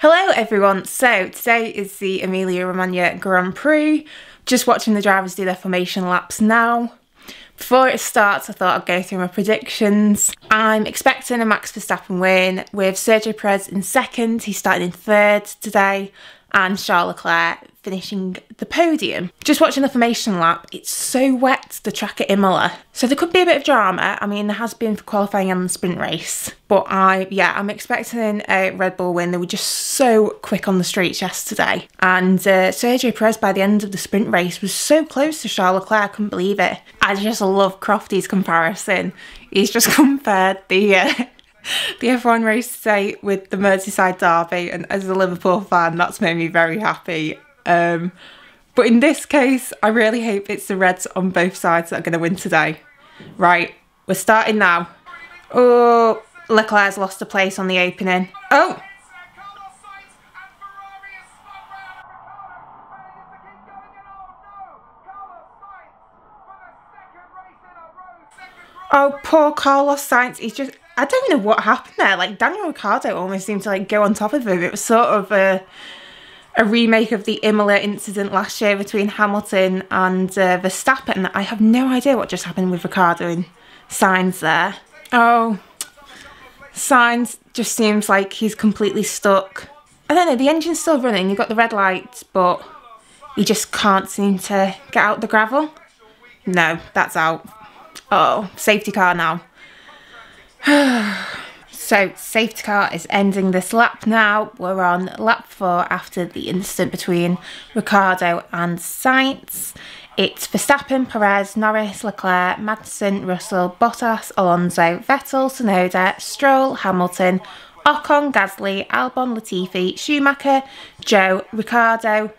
Hello everyone, so today is the Emilia Romagna Grand Prix. Just watching the drivers do their formation laps now. Before it starts, I thought I'd go through my predictions. I'm expecting a Max Verstappen win with Sergio Perez in second, he's starting in third today, and Charles Leclerc finishing the podium. Just watching the formation lap, it's so wet, the track at Imola. So there could be a bit of drama. I mean, there has been for qualifying and the sprint race. But I, yeah, I'm expecting a Red Bull win. They were just so quick on the streets yesterday. And uh, Sergio Perez, by the end of the sprint race, was so close to Charles Leclerc, I couldn't believe it. I just love Crofty's comparison. He's just compared the... Uh, the F1 race today with the Merseyside Derby, and as a Liverpool fan, that's made me very happy. Um, but in this case, I really hope it's the Reds on both sides that are going to win today. Right, we're starting now. Oh, Leclerc's lost a place on the opening. Oh! Oh, poor Carlos Sainz. He's just... I don't know what happened there. Like, Daniel Ricciardo almost seemed to, like, go on top of him. It was sort of a a remake of the Imola incident last year between Hamilton and uh, Verstappen. I have no idea what just happened with Ricciardo and Sainz there. Oh, Sainz just seems like he's completely stuck. I don't know, the engine's still running, you've got the red lights, but he just can't seem to get out the gravel. No, that's out. Oh, safety car now. So safety car is ending this lap now. We're on lap four after the incident between Ricciardo and Sainz. It's Verstappen, Perez, Norris, Leclerc, Magnussen, Russell, Bottas, Alonso, Vettel, Tsunoda, Stroll, Hamilton, Ocon, Gasly, Albon, Latifi, Schumacher, Zhou, Ricciardo,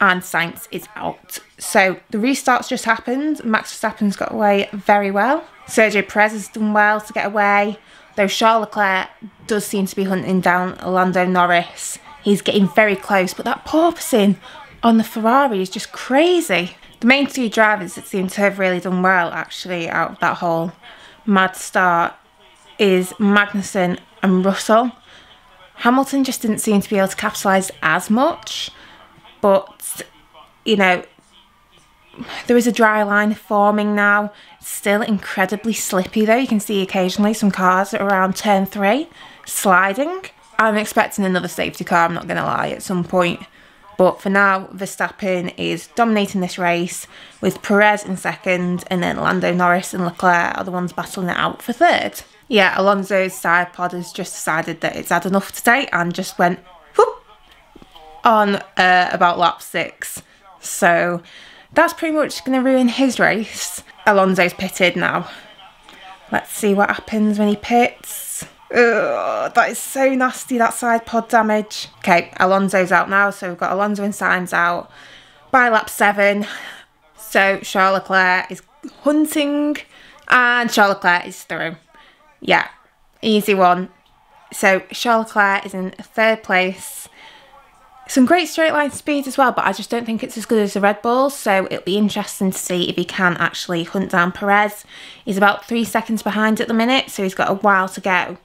and Sainz is out. So the restarts just happened. Max Verstappen's got away very well. Sergio Perez has done well to get away. Though Charles Leclerc does seem to be hunting down Lando Norris. He's getting very close, but that porpoising on the Ferrari is just crazy. The main two drivers that seem to have really done well actually out of that whole mad start is Magnussen and Russell. Hamilton just didn't seem to be able to capitalise as much, but you know, there is a dry line forming now. still incredibly slippy though. You can see occasionally some cars around turn three sliding. I'm expecting another safety car, I'm not going to lie, at some point. But for now, Verstappen is dominating this race with Perez in second and then Lando Norris and Leclerc are the ones battling it out for third. Yeah, Alonso's side pod has just decided that it's had enough today and just went whoop on uh, about lap six. So that's pretty much going to ruin his race. Alonso's pitted now. Let's see what happens when he pits. Ugh, that is so nasty, that side pod damage. Okay, Alonso's out now, so we've got Alonso and Sainz out by lap 7. So Charles Leclerc is hunting and Charles Leclerc is through. Yeah, easy one. So Charles Leclerc is in third place some great straight line speed as well, but I just don't think it's as good as the Red Bull, so it'll be interesting to see if he can actually hunt down Perez. He's about three seconds behind at the minute, so he's got a while to go.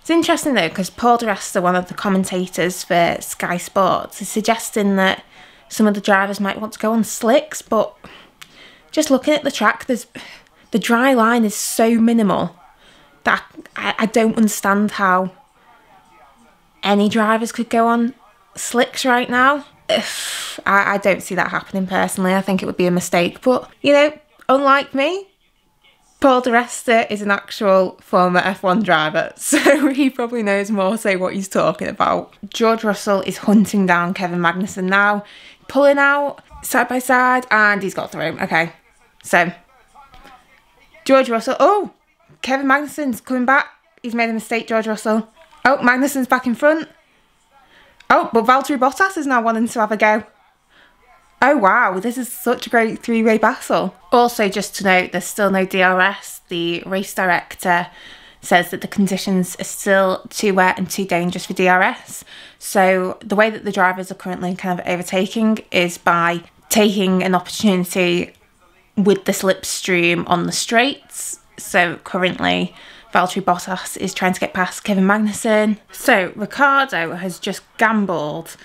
It's interesting though, because Paul Resta, one of the commentators for Sky Sports, is suggesting that some of the drivers might want to go on slicks, but just looking at the track, there's the dry line is so minimal that I, I don't understand how any drivers could go on slicks right now. I, I don't see that happening personally. I think it would be a mistake. But, you know, unlike me, Paul Resta is an actual former F1 driver, so he probably knows more say what he's talking about. George Russell is hunting down Kevin Magnussen now, pulling out side by side, and he's got through. Okay, so George Russell. Oh, Kevin Magnussen's coming back. He's made a mistake, George Russell. Oh, Magnussen's back in front. Oh, but Valtteri Bottas is now wanting to have a go. Oh wow, this is such a great three-way battle. Also, just to note, there's still no DRS. The race director says that the conditions are still too wet and too dangerous for DRS. So the way that the drivers are currently kind of overtaking is by taking an opportunity with the slipstream on the straights. So currently Valtteri Bottas is trying to get past Kevin Magnussen. So Ricciardo has just gambled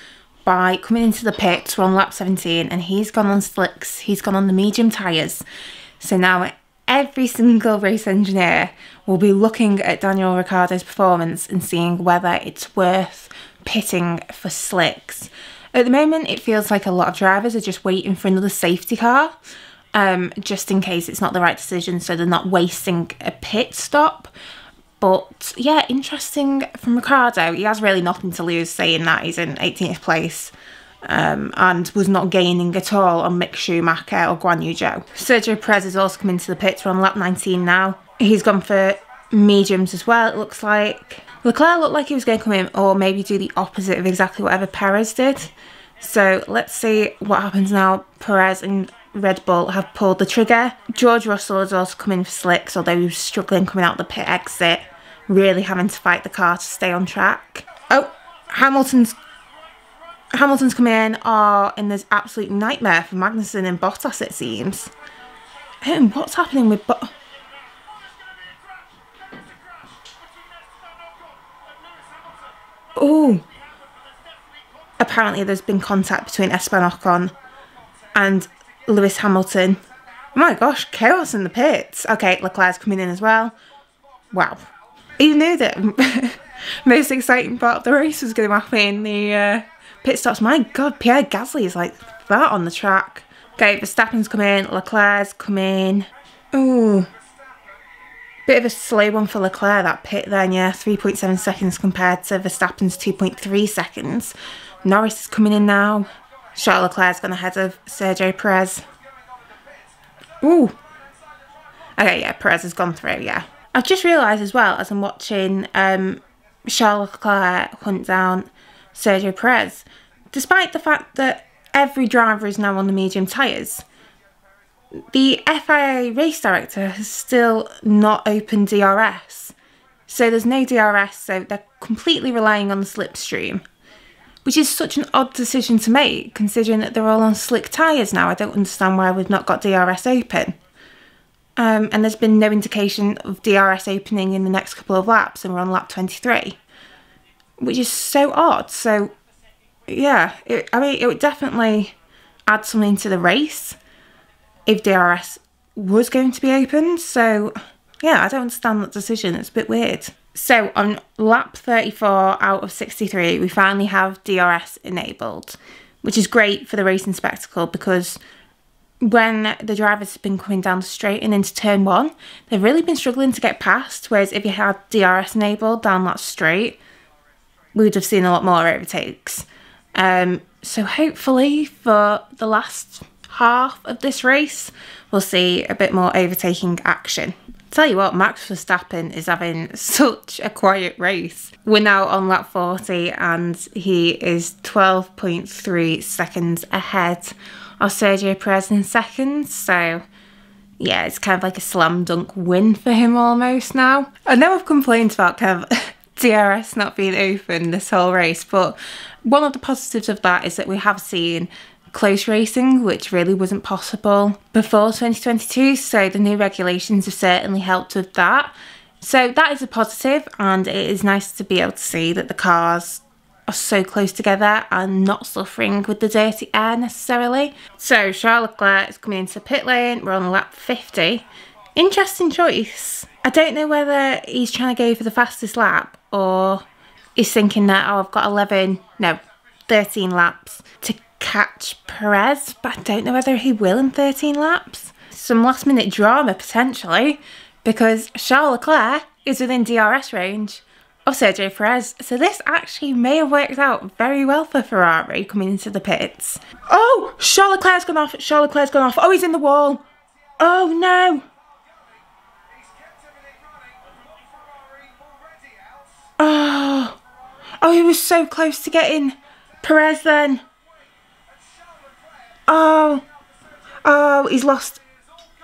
by coming into the pits. We're on lap 17 and he's gone on slicks. He's gone on the medium tyres. So now every single race engineer will be looking at Daniel Ricciardo's performance and seeing whether it's worth pitting for slicks. At the moment, it feels like a lot of drivers are just waiting for another safety car, um, just in case it's not the right decision, so they're not wasting a pit stop. But yeah, interesting from Ricciardo. He has really nothing to lose saying that he's in 18th place. Um, and was not gaining at all on Mick Schumacher or Guan Yu Zhou. Sergio Perez has also come into the pits. We're on lap 19 now. He's gone for mediums as well, it looks like. Leclerc looked like he was going to come in or maybe do the opposite of exactly whatever Perez did. So let's see what happens now. Perez and Red Bull have pulled the trigger. George Russell has also come in for slicks, although he was struggling coming out the pit exit, really having to fight the car to stay on track. Oh, Hamilton's Hamilton's coming in are in this absolute nightmare for Magnussen and Bottas, it seems. And what's happening with Bottas? Oh. Apparently there's been contact between Esteban Ocon and Lewis Hamilton. Oh my gosh, chaos in the pits. Okay, Leclerc's coming in as well. Wow. Who knew that most exciting part of the race was going to happen in the uh, pit stops? My god, Pierre Gasly is like that on the track. Okay, Verstappen's come in, Leclerc's come in. Ooh. Bit of a slow one for Leclerc, that pit then, yeah. 3.7 seconds compared to Verstappen's 2.3 seconds. Norris is coming in now. Charles Leclerc's gone ahead of Sergio Perez. Ooh. Okay, yeah, Perez has gone through, yeah. I've just realised as well, as I'm watching um, Charles Leclerc hunt down Sergio Perez, despite the fact that every driver is now on the medium tyres, the FIA race director has still not opened DRS. So there's no DRS, so they're completely relying on the slipstream. Which is such an odd decision to make, considering that they're all on slick tyres now. I don't understand why we've not got DRS open. Um, and there's been no indication of DRS opening in the next couple of laps, and we're on lap 23. Which is so odd. So, yeah, it, I mean, it would definitely add something to the race if DRS was going to be opened. So, yeah, I don't understand that decision. It's a bit weird. So, on lap 34 out of 63, we finally have DRS enabled, which is great for the racing spectacle because when the drivers have been coming down straight and into turn one, they've really been struggling to get past. Whereas if you had DRS enabled down that straight, we would have seen a lot more overtakes. Um, so hopefully for the last half of this race, we'll see a bit more overtaking action. Tell you what, Max Verstappen is having such a quiet race. We're now on lap 40 and he is 12.3 seconds ahead of Sergio Perez in seconds. So yeah, it's kind of like a slam dunk win for him almost now. I know I've complained about kind of DRS not being open this whole race, but one of the positives of that is that we have seen close racing, which really wasn't possible before 2022. So the new regulations have certainly helped with that. So that is a positive, and it is nice to be able to see that the cars are so close together and not suffering with the dirty air necessarily. So Charles Leclerc is coming into pit lane, we're on lap 50. Interesting choice. I don't know whether he's trying to go for the fastest lap or he's thinking that, oh, I've got 11, no, 13 laps to catch Perez, but I don't know whether he will in 13 laps. Some last minute drama potentially, because Charles Leclerc is within DRS range of Sergio Perez. So this actually may have worked out very well for Ferrari coming into the pits. Oh, Charles Leclerc's gone off. Charles Leclerc's gone off. Oh, he's in the wall. Oh no. Oh, oh, he was so close to getting Perez then. Oh, oh, he's lost.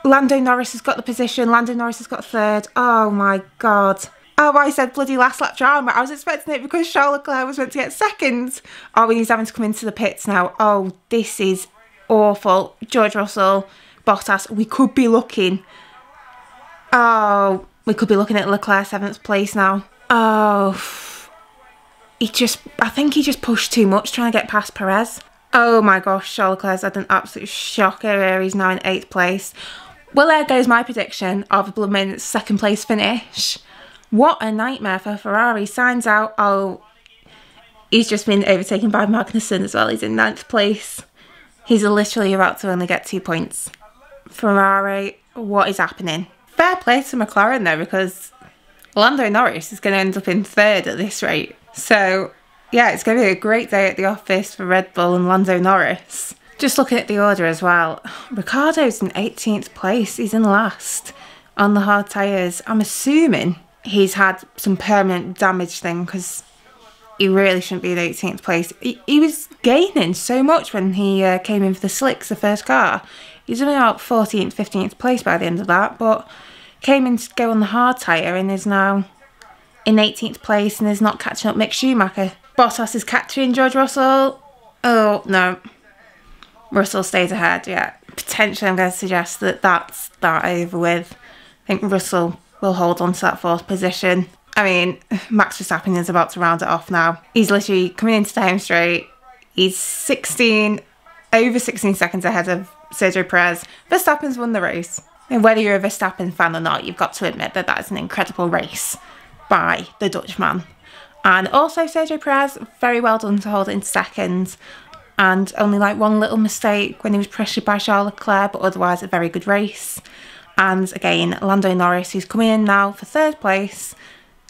Lando Norris has got the position. Lando Norris has got third. Oh my god. Oh, I said bloody last lap drama. I was expecting it because Charles Leclerc was meant to get second. Oh, he's having to come into the pits now. Oh, this is awful. George Russell, Bottas, we could be looking. Oh, we could be looking at Leclerc seventh place now. Oh, he just, I think he just pushed too much trying to get past Perez. Oh my gosh, Charles Leclerc's had an absolute shocker here. He's now in eighth place. Well, there goes my prediction of a blooming second place finish. What a nightmare for Ferrari. Sainz out. Oh, he's just been overtaken by Magnussen as well. He's in ninth place. He's literally about to only get two points. Ferrari, what is happening? Fair play to McLaren though, because Lando Norris is going to end up in third at this rate. So, yeah, it's going to be a great day at the office for Red Bull and Lando Norris. Just looking at the order as well, Ricciardo's in 18th place. He's in last on the hard tyres. I'm assuming he's had some permanent damage thing because he really shouldn't be in 18th place. He, he was gaining so much when he uh, came in for the slicks, the first car. He's only about 14th, 15th place by the end of that, but came in to go on the hard tyre and is now in 18th place and is not catching up Mick Schumacher. Bottas is catching George Russell. Oh, no. Russell stays ahead, yeah. Potentially I'm going to suggest that that's that over with. I think Russell will hold on to that fourth position. I mean, Max Verstappen is about to round it off now. He's literally coming into the home straight. He's 16, over 16 seconds ahead of Sergio Perez. Verstappen's won the race. And whether you're a Verstappen fan or not, you've got to admit that that is an incredible race by the Dutchman. And also Sergio Perez, very well done to hold in second. And only like one little mistake when he was pressured by Charles Leclerc, but otherwise a very good race. And again, Lando Norris, who's coming in now for third place.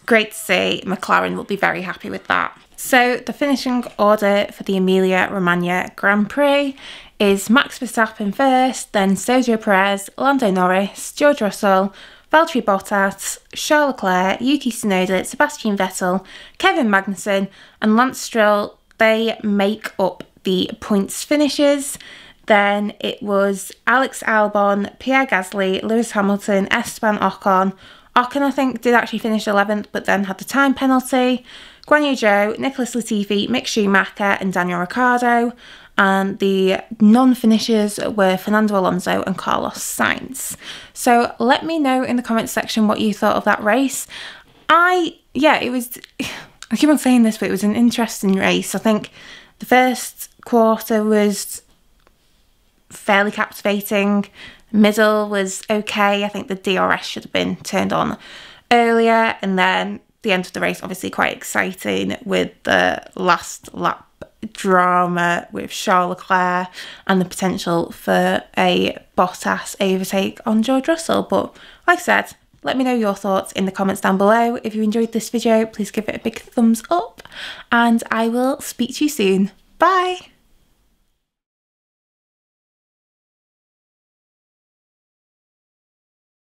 Great to see. McLaren will be very happy with that. So the finishing order for the Emilia Romagna Grand Prix is Max Verstappen first, then Sergio Perez, Lando Norris, George Russell, Valtteri Bottas, Charles Leclerc, Yuki Tsunoda, Sebastian Vettel, Kevin Magnussen, and Lance Stroll. They make up the points finishes. Then it was Alex Albon, Pierre Gasly, Lewis Hamilton, Esteban Ocon. Ocon, I think, did actually finish 11th, but then had the time penalty. Guan Yu Zhou, Nicholas Latifi, Mick Schumacher, and Daniel Ricciardo and the non-finishers were Fernando Alonso and Carlos Sainz. So let me know in the comments section what you thought of that race. I, yeah, it was, I keep on saying this, but it was an interesting race. I think the first quarter was fairly captivating. Middle was okay. I think the DRS should have been turned on earlier. And then the end of the race, obviously quite exciting with the last lap drama with Charles Leclerc and the potential for a Bottas overtake on George Russell. But like I said, let me know your thoughts in the comments down below. If you enjoyed this video, please give it a big thumbs up and I will speak to you soon. Bye!